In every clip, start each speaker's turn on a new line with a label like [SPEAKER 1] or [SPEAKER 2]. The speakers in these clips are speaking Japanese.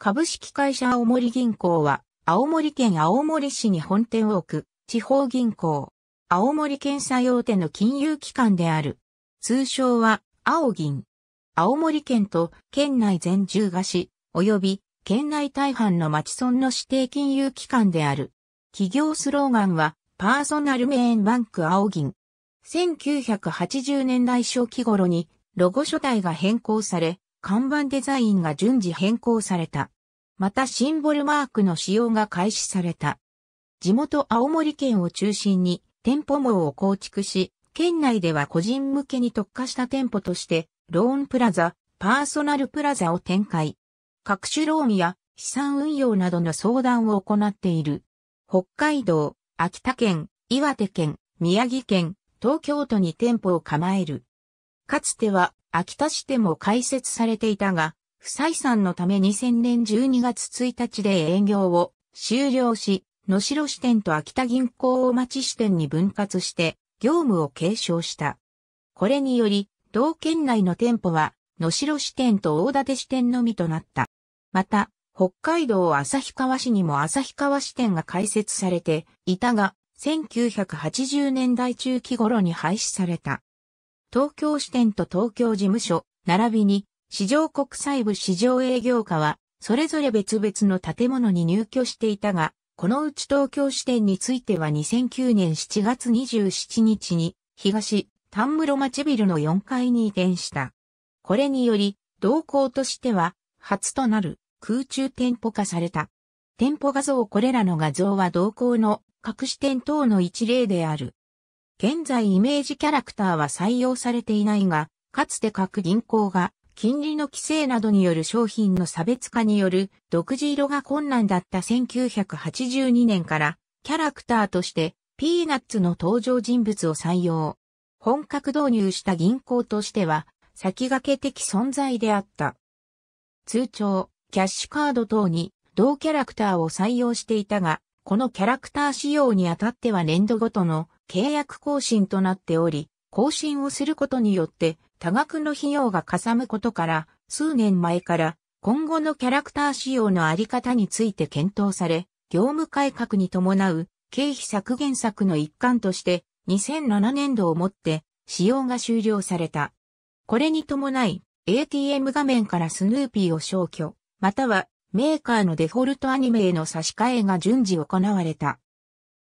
[SPEAKER 1] 株式会社青森銀行は、青森県青森市に本店を置く地方銀行。青森県最大手の金融機関である。通称は青銀。青森県と県内全10菓子、及び県内大半の町村の指定金融機関である。企業スローガンはパーソナルメインバンク青銀。1980年代初期頃にロゴ書体が変更され、看板デザインが順次変更された。またシンボルマークの使用が開始された。地元青森県を中心に店舗網を構築し、県内では個人向けに特化した店舗として、ローンプラザ、パーソナルプラザを展開。各種ローンや資産運用などの相談を行っている。北海道、秋田県、岩手県、宮城県、東京都に店舗を構える。かつては秋田市でも開設されていたが、不採算のため2000年12月1日で営業を終了し、野城支店と秋田銀行大町支店に分割して業務を継承した。これにより、同県内の店舗は野城支店と大館支店のみとなった。また、北海道旭川市にも旭川支店が開設されていたが、1980年代中期頃に廃止された。東京支店と東京事務所、並びに市場国際部市場営業課は、それぞれ別々の建物に入居していたが、このうち東京支店については2009年7月27日に、東、丹室町ビルの4階に移転した。これにより、同行としては、初となる空中店舗化された。店舗画像これらの画像は同行の各支店等の一例である。現在イメージキャラクターは採用されていないが、かつて各銀行が金利の規制などによる商品の差別化による独自色が困難だった1982年からキャラクターとしてピーナッツの登場人物を採用。本格導入した銀行としては先駆け的存在であった。通帳、キャッシュカード等に同キャラクターを採用していたが、このキャラクター仕様にあたっては年度ごとの契約更新となっており、更新をすることによって多額の費用がかさむことから、数年前から今後のキャラクター仕様のあり方について検討され、業務改革に伴う経費削減策の一環として2007年度をもって使用が終了された。これに伴い ATM 画面からスヌーピーを消去、またはメーカーのデフォルトアニメへの差し替えが順次行われた。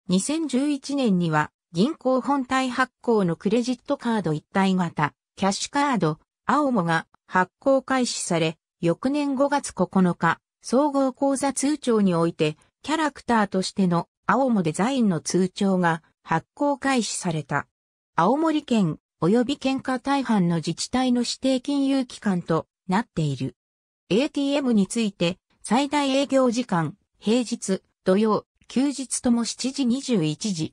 [SPEAKER 1] 2011年には銀行本体発行のクレジットカード一体型、キャッシュカード、青もが発行開始され、翌年5月9日、総合口座通帳において、キャラクターとしての青もデザインの通帳が発行開始された。青森県及び県下大半の自治体の指定金融機関となっている。ATM について最大営業時間、平日、土曜、休日とも7時21時。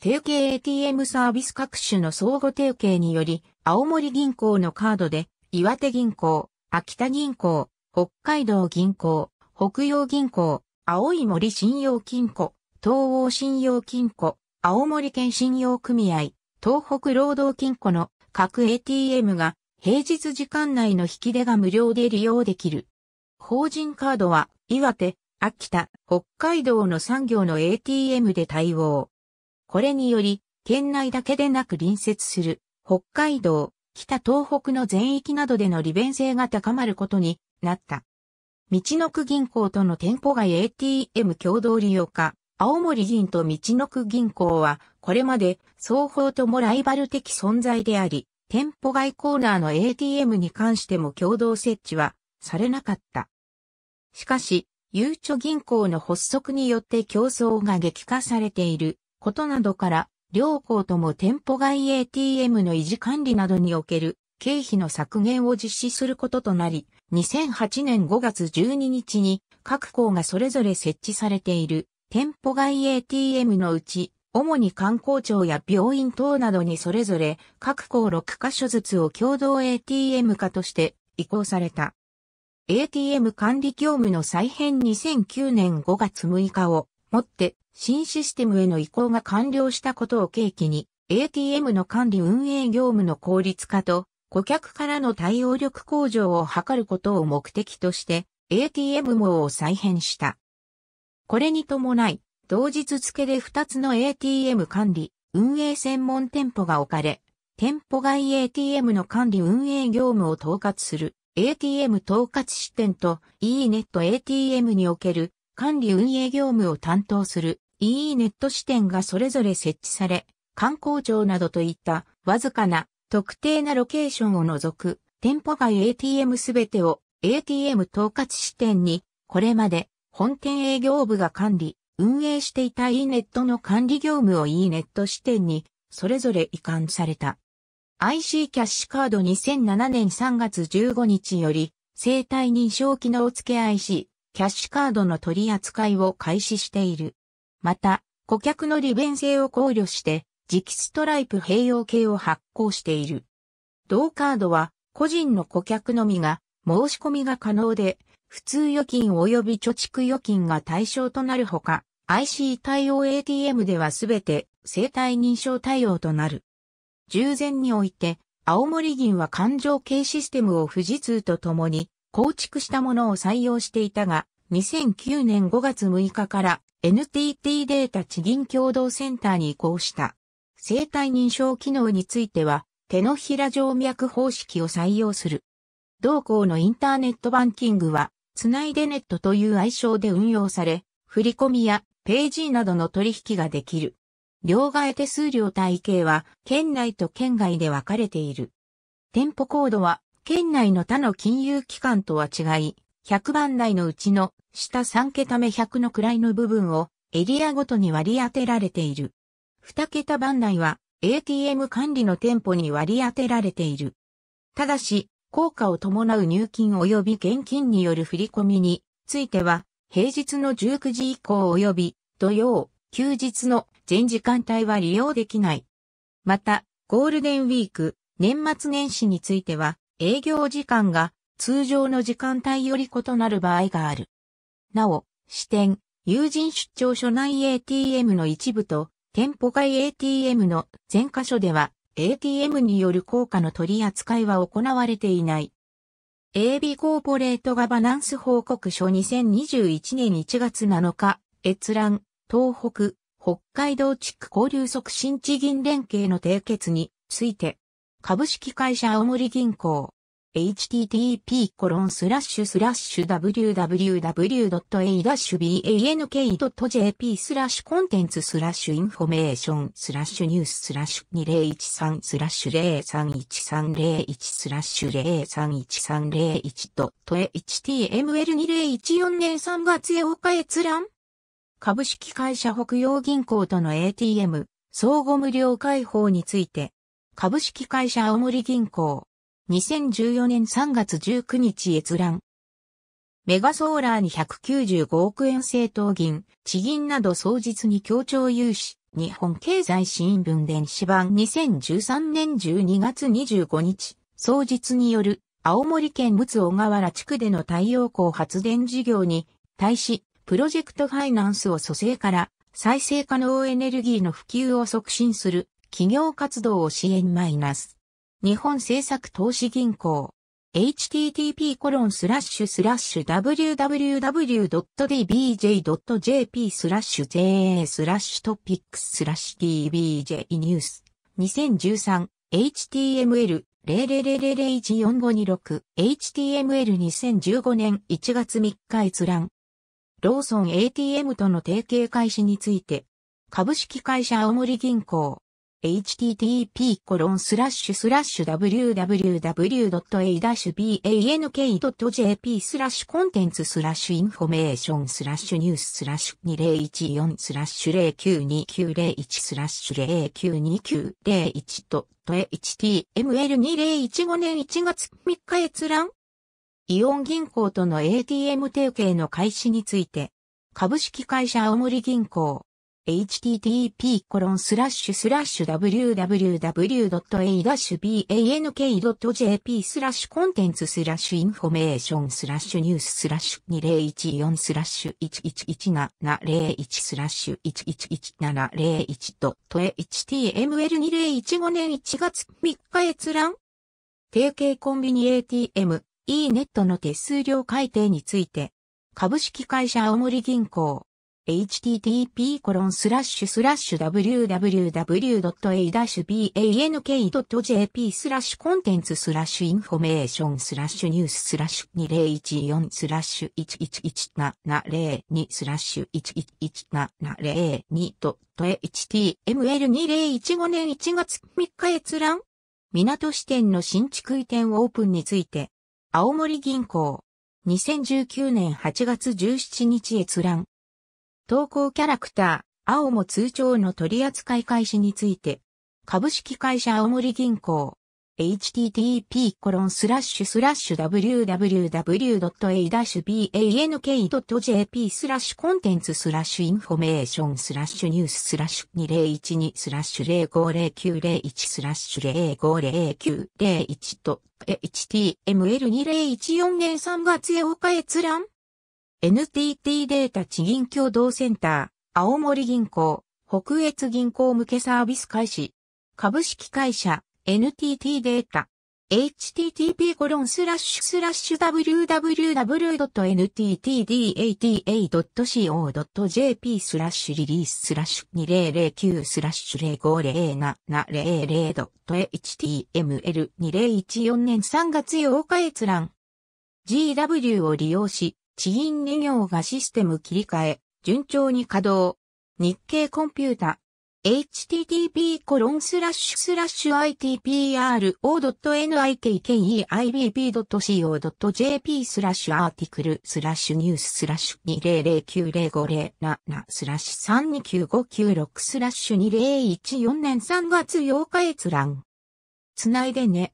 [SPEAKER 1] 提携 ATM サービス各種の相互提携により、青森銀行のカードで、岩手銀行、秋田銀行、北海道銀行、北洋銀行、青い森信用金庫、東欧信用金庫、青森県信用組合、東北労働金庫の各 ATM が平日時間内の引き出が無料で利用できる。法人カードは岩手、秋田、北海道の産業の ATM で対応。これにより、県内だけでなく隣接する北海道、北東北の全域などでの利便性が高まることになった。道の区銀行との店舗外 ATM 共同利用化、青森銀と道の区銀行は、これまで双方ともライバル的存在であり、店舗外コーナーの ATM に関しても共同設置はされなかった。しかし、ゆうちょ銀行の発足によって競争が激化されていることなどから、両校とも店舗外 ATM の維持管理などにおける経費の削減を実施することとなり、2008年5月12日に各校がそれぞれ設置されている店舗外 ATM のうち、主に観光庁や病院等などにそれぞれ各校6カ所ずつを共同 ATM 化として移行された。ATM 管理業務の再編2009年5月6日をもって新システムへの移行が完了したことを契機に、ATM の管理運営業務の効率化と、顧客からの対応力向上を図ることを目的として、ATM 網を再編した。これに伴い、同日付で2つの ATM 管理、運営専門店舗が置かれ、店舗外 ATM の管理運営業務を統括する ATM 統括支店と eNet ATM における管理運営業務を担当する eNet 支店がそれぞれ設置され、観光庁などといったわずかな特定なロケーションを除く店舗外 ATM すべてを ATM 統括支店にこれまで本店営業部が管理、運営していた eNet の管理業務を eNet 支店にそれぞれ移管された。IC キャッシュカード2007年3月15日より生体認証機能付け IC キャッシュカードの取り扱いを開始している。また、顧客の利便性を考慮して磁気ストライプ併用形を発行している。同カードは個人の顧客のみが申し込みが可能で、普通預金及び貯蓄預金が対象となるほか、IC 対応 ATM ではすべて生体認証対応となる。従前において、青森銀は環状系システムを富士通と共に構築したものを採用していたが、2009年5月6日から NTT データ地銀共同センターに移行した。生体認証機能については、手のひら静脈方式を採用する。同校のインターネットバンキングは、つないでネットという愛称で運用され、振込やページなどの取引ができる。両替手数料体系は県内と県外で分かれている。店舗コードは県内の他の金融機関とは違い、100番台のうちの下3桁目100の位の部分をエリアごとに割り当てられている。2桁番台は ATM 管理の店舗に割り当てられている。ただし、効果を伴う入金及び現金による振込みについては、平日の19時以降及び土曜、休日の全時間帯は利用できない。また、ゴールデンウィーク、年末年始については、営業時間が通常の時間帯より異なる場合がある。なお、支店、友人出張所内 ATM の一部と、店舗外 ATM の全箇所では、ATM による効果の取り扱いは行われていない。AB コーポレートガバナンス報告書2021年1月7日、閲覧、東北、北海道地区交流促進地銀連携の締結について、株式会社青森銀行、http://www.a-bank.jp スラッシュコンテンツスラッシュインフォメーションスラッシュニューススラッシュ2013スラッシュ031301スラッシュ031301と html2014 年3月8日閲覧株式会社北洋銀行との ATM 相互無料開放について、株式会社青森銀行、2014年3月19日閲覧。メガソーラーに195億円正当銀、地銀など総実に協調融資、日本経済新聞電子版2013年12月25日、総実による青森県陸奥小河原地区での太陽光発電事業に対し、プロジェクトファイナンスを組成から再生可能エネルギーの普及を促進する企業活動を支援マイナス。日本政策投資銀行。http コロンスラッシュスラッシュ www.dbj.jp スラッシュ ja スラッシュトピックススラッシュ dbj ニュース。2013 html 00014526 html2015 年1月3日閲覧ローソン ATM との提携開始について、株式会社青森銀行、http コロンスラッシュスラッシュ www.a-bank.jp スラッシュコンテンツスラッシュインフォメーションスラッシュニューススラッシュ2014スラッシュ092901スラッシュ092901と html2015 年1月3日閲覧イオン銀行との ATM 提携の開始について、株式会社青森銀行、http コロンスラッシュスラッシュ www.a-bank.jp スラッシュコンテンツスラッシュインフォメーションスラッシュニューススラッシュ2014スラッシュ111701スラッシュ111701と html2015 年1月3日閲覧提携コンビニ ATM e ネットの手数料改定について、株式会社青森銀行、http://www.a-bank.jp スラッシュコンテンツスラッシュインフォメーションスラッシュニューススラッシュ2014スラッシュ111702スラッシュ111702ドット html2015 年1月3日閲覧港支店の新築移転オープンについて、青森銀行、2019年8月17日閲覧。当行キャラクター、青も通帳の取扱い開始について、株式会社青森銀行、http://www.a-bank.jp スラッシュコンテンツスラッシュインフォメーションスラッシュニューススラッシュ2012スラッシュ050901スラッシュ050901と HTML2014 年3月8日閲覧 NTT データ地銀共同センター、青森銀行、北越銀行向けサービス開始。株式会社、NTT データ。http://www.nttdata.co.jp スラッシュリリーススラッシュ2009スラッシュ 050700.html2014 年3月8日閲覧。GW を利用し、地銀2行がシステム切り替え、順調に稼働。日経コンピュータ。http コロンスラッシュスラッシュ itpro.nikkeibp.co.jp スラッシュアーティクルスラッシュニューススラッシュ20090507スラッシュ329596スラッシュ2014年3月8日閲覧。つないでね。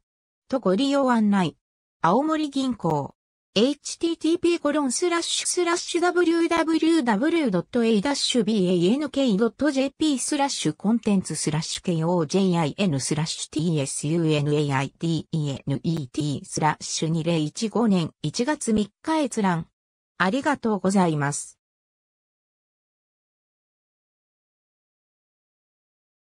[SPEAKER 1] とご利用案内。青森銀行。http://www.a-bank.jp スラッシュコンテンツスラッシュ kojin スラッシュ tsunaidnet スラッシュ2015年1月3日閲覧。ありがとうございます。